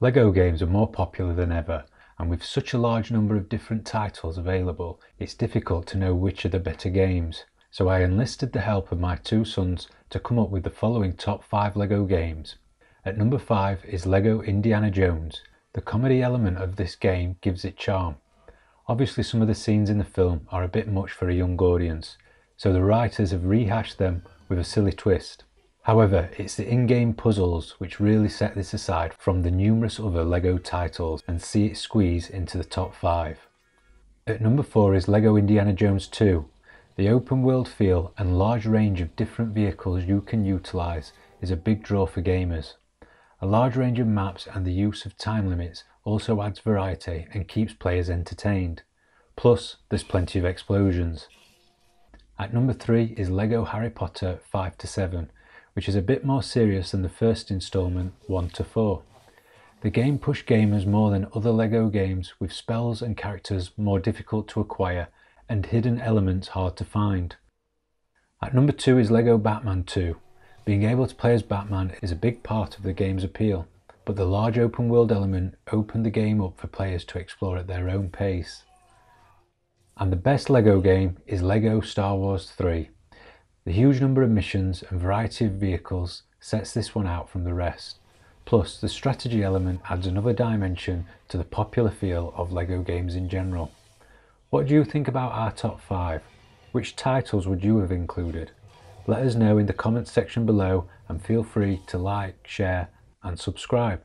Lego games are more popular than ever, and with such a large number of different titles available, it's difficult to know which are the better games. So I enlisted the help of my two sons to come up with the following top 5 Lego games. At number 5 is Lego Indiana Jones. The comedy element of this game gives it charm. Obviously some of the scenes in the film are a bit much for a young audience, so the writers have rehashed them with a silly twist. However, it's the in-game puzzles which really set this aside from the numerous other LEGO titles and see it squeeze into the top 5. At number 4 is LEGO Indiana Jones 2. The open world feel and large range of different vehicles you can utilise is a big draw for gamers. A large range of maps and the use of time limits also adds variety and keeps players entertained. Plus, there's plenty of explosions. At number 3 is LEGO Harry Potter 5 to 7 which is a bit more serious than the first instalment 1 to 4. The game pushed gamers more than other LEGO games with spells and characters more difficult to acquire and hidden elements hard to find. At number 2 is LEGO Batman 2. Being able to play as Batman is a big part of the game's appeal, but the large open world element opened the game up for players to explore at their own pace. And the best LEGO game is LEGO Star Wars 3. The huge number of missions and variety of vehicles sets this one out from the rest. Plus, the strategy element adds another dimension to the popular feel of LEGO games in general. What do you think about our top 5? Which titles would you have included? Let us know in the comments section below and feel free to like, share and subscribe.